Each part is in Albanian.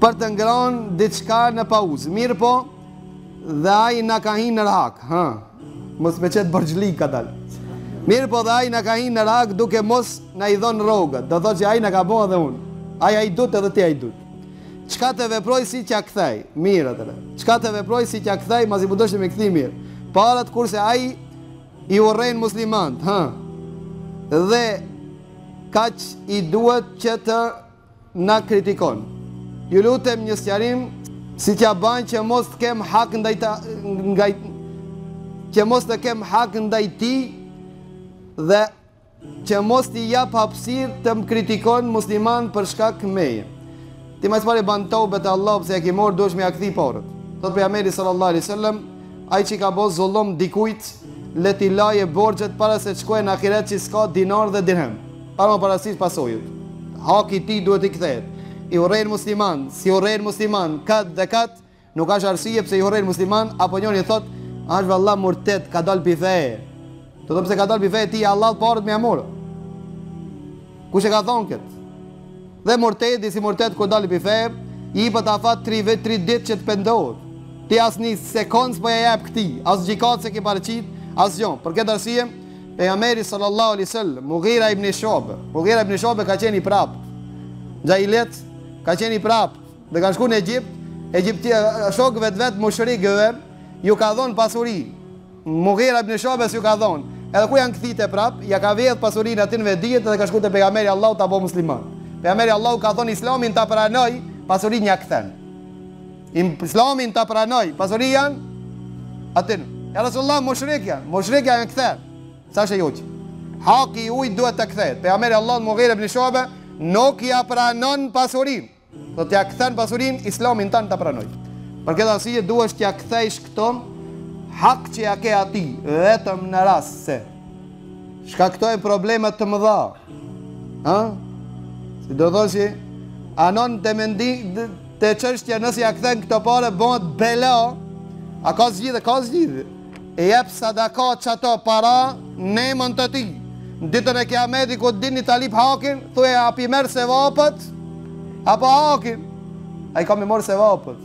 Për të ngrënë diçka në pauzë. Mirëpo, dhe ai na ka hi në hak, ha. Mos me çet borxhli ka dal. Mirëpo, dhe ai na ka hi në hak duke mos na i dhënë rrogët. Do thotë që ai na ka bë edhe unë. Ai hajdut edhe ti hajdut. Çka të veproj si t'ja kthej? Mirë atë. Çka të veproj si t'ja kthej, masi po dosh me kthi mirë. Parat kurse ai i urren muslimant, ha. Dhe kaq i duhet që të na kritikon. Ju lutem një sqarim si t'ja ban që mos të kem hak ndaj ta, nga që mos të kem hak ndaj tij dhe që mos t'i jap hapësirë të më kritikon musliman për shkak meje. Ti ma s'pari ban tobe te Allahu pse e ke marr duhesh me ja kthi paret. Thot pejgamberi sallallahu alaihi wasallam, ai që i ka bë zullum dikujt, le t'i laje borxhet para se të shkojë në ahiret që s'ka dinar dhe dirhem. Pa marrë parasysh pasojat. Haki tij duhet t'i kthehet. I urrejnë musliman, s'i urrejnë musliman, kat dhe kat, nuk është arsye pse i urrejnë musliman, apo njëri thot, është valla murted, ka dal pi feje. Të do pse ka dal pi feje ti, hallall paret me ja marrë. Kush e ka thonë këtë? Dhe murted, nëse murted, kur dal pi feje, i jepet afat tri vit, tri dit që të pendohet. Ti as një sekondë s'po ja jep këtij, as n'gjykatë s'e ki paraqit, asgjo. Për këtë arsye, Pejgamberi sallallahu alaihi wasallam, Mughira ibn Shu'be. Mughira ibn Shu'be ka qenë i prap. Në xhahilijet ka qenë i prap dhe kanë shkuar në Egjipt, Egjipt shokëve të vet mushrikëve ju ka dhënë pasuri. Mughira ibn Shu'bes s'ju ka dhënë. Edhe kur janë kthi te prap, ja ka vjedh pasurinë aty në Medinë dhe ka shkuar te pejgamberi alejhi selam u bë musliman. Pejgamberi alejhi selam ka thënë Islamin ta pranoj, pasurinë ja kthen. Islamin ta pranoj pasuri janë aty. Ja Rasulullah mushrik janë, mushrik janë kthe. S'është e juaja. Haki i huj duhet të kthehet. Pejgamberi alejhi selam Mughira ibn Shu'ba nuk ja pranon pasurinë. Do t'ja kthen pasurinë Islamin tand ta pranoj. Për këtë arsye duhet t'ja kthejsh këto hak që ja ke atij, vetëm në rast se shkakton probleme të mëdha. Ha? Si do thoshi, anon të mendim, Te çështja nëse ja kthen këto pare bëhet bela A ka zgjidhje ka zgjidhje E jep sadaka qato para N'emën të tij Ditën e kiametit kur t'vinë ta lyp hakin Thuji a p'i merr sevapet Apo hakin Ai ka me marr sevapet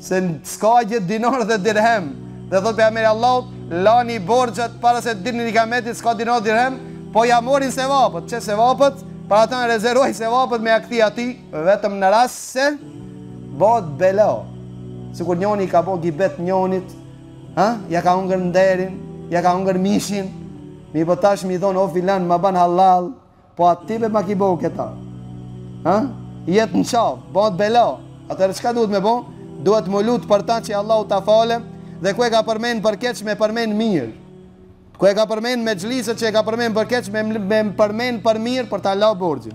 Se s'ka gjë dinar dhe dirhem Dhe thot pejgamberi alejhi selam Lani borxhet para se t'vinë kiameti S'ka dinar dhe dirhem Po ja marrin sevapet Qe sevapet Pra tash rezervoj sevapet me ja kthi atij Vetëm në rast se bëhet bela. Sikur njoni i ka bo gibet njonit, ha, ja ka hungër nderin, ja ka hungër mishin. Me i bo tash me i thon o filan ma ban hallall, po a ti be ma ki bo këta. Ha? Jet në qaf, bëhet bela. Atëherë çka duhet me bo? Duhet m'u lut për ta që Allahu ta fal dhe ku e ka përmend për keq me përmend për mirë. Ku e ka përmend n'mexhliset që e ka përmend për keq me përmend për mirë për ta la borxhin.